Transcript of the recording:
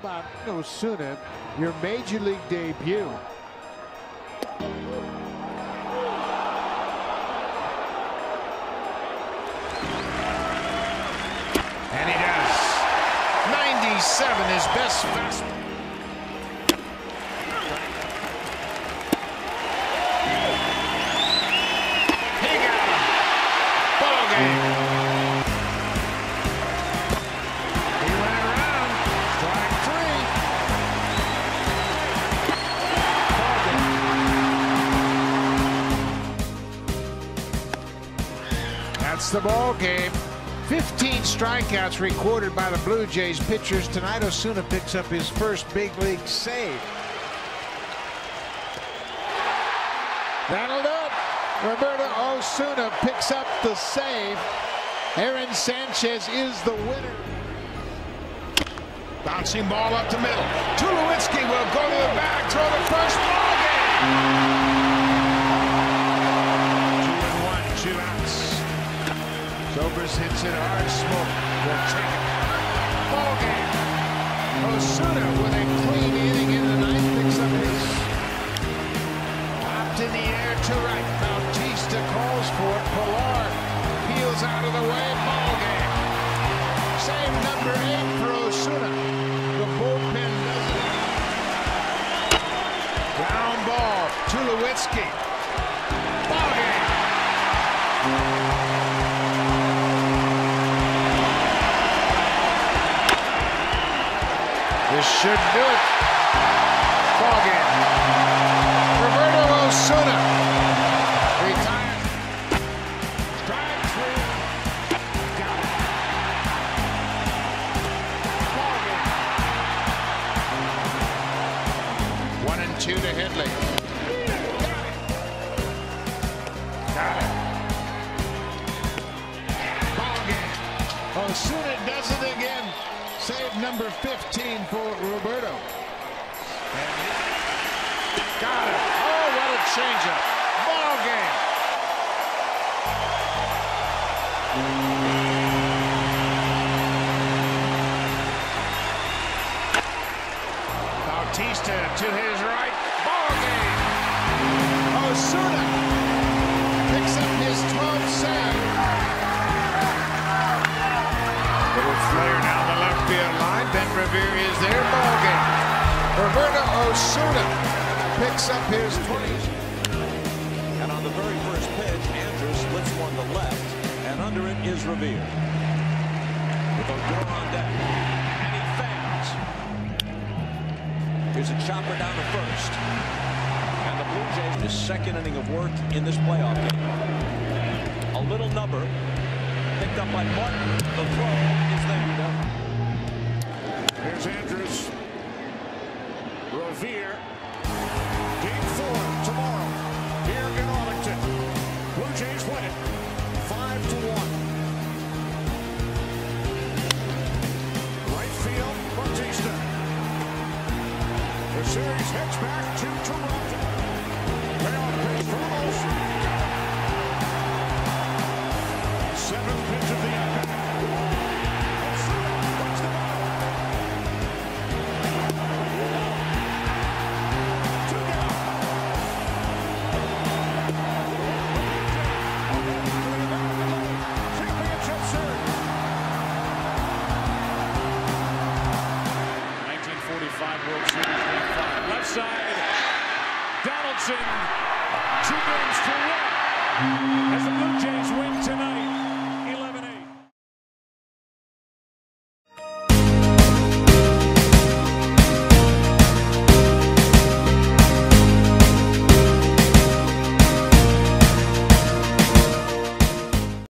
about Osuna, oh, your major league debut? And he does. 97, his best fastball. He got him. Ball game. The ball game. 15 strikeouts recorded by the Blue Jays pitchers. Tonight, Osuna picks up his first big league save. That'll do it. Roberto Osuna picks up the save. Aaron Sanchez is the winner. Bouncing ball up the middle. Tulowitzki will go to the bag, throw the first ball game. Hits it hard. Smoak will take it. Ball game. Osuna with a clean inning in the ninth picks up his popped in the air to right. Bautista calls for it. Pilar peels out of the way. Ball game. Save number eight for Osuna. The bullpen does it. Ground ball. Tulowitzki. Ball This should do it. Ball game. Roberto Osuna retired. Got it. Ball game. One and two to. Got it. Ball game. Osuna does it again. Save number 15 for Roberto. Got it. Oh, what a changeup. Ball game. Bautista to his right. Ball game. Osuna Roberto Osuna picks up his 20th. And on the very first pitch, Andrus splits one to left, and under it is Revere. With Odor on deck, and he fans. Here's a chopper down to first. And the Blue Jays, his second inning of work in this playoff game. A little number picked up by Martin. The throw is there. Here's Andrus. Revere. Game four tomorrow here in Arlington. Blue Jays win it. Five to one. Right field, Bautista. The series heads back to Toronto. Donaldson. Two games to one. As the Blue Jays.